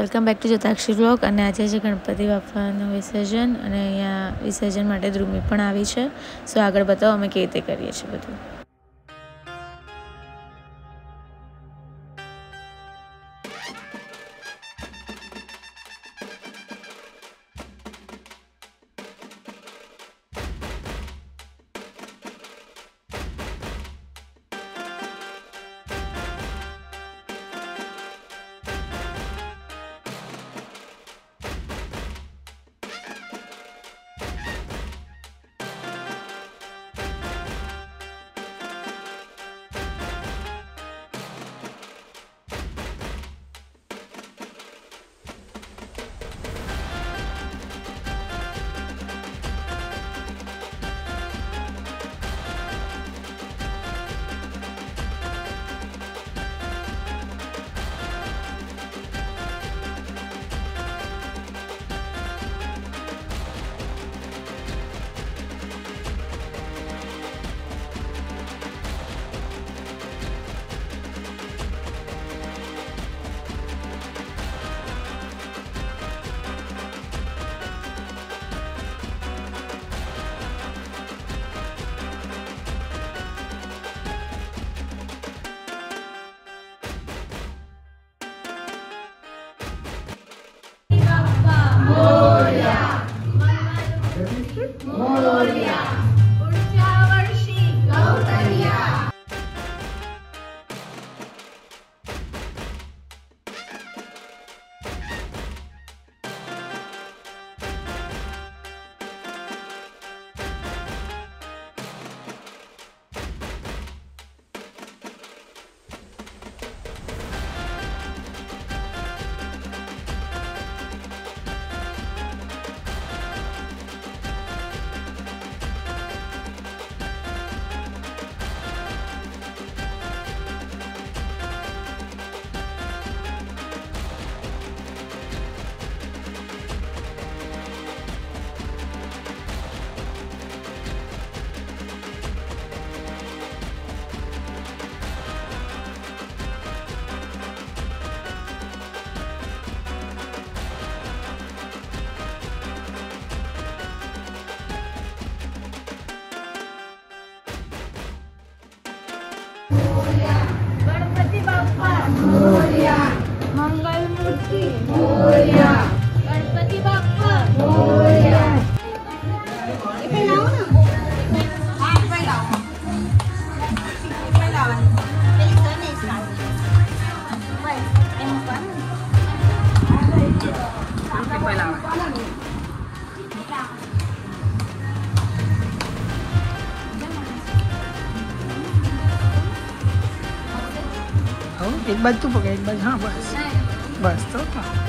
Welcome back to Jatakshi vlog અને આજે છે ગણપતિ બાપાનું વિસર્જન અને અહીંયા વિસર્જન માટે ધ્રુમી પણ આવી છે. સો આગળ બતાવો અમે કેવી રીતે કરીએ છીએ બધું. बाप्पा मंगल मूर्ती गणपती એક બાજુ તું પકડ એક બાજુ હા બસ. બસ તો.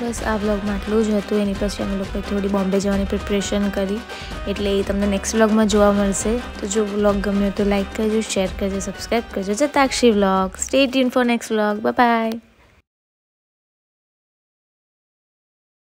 બસ આ વ્લોગમાં આટલું જ હતું. એની પછી અમે લોકોએ થોડી બોમ્બે જવાની પ્રિપરેશન કરી. એટલે એ તમને નેક્સ્ટ વ્લોગમાં જોવા મળશે. તો જો વ્લોગ ગમ્યો તો લાઈક કરજો શેર કરજો સબસ્ક્રાઈબ કરજો. Jatakshi vlog. Stay tune for next vlog. Bye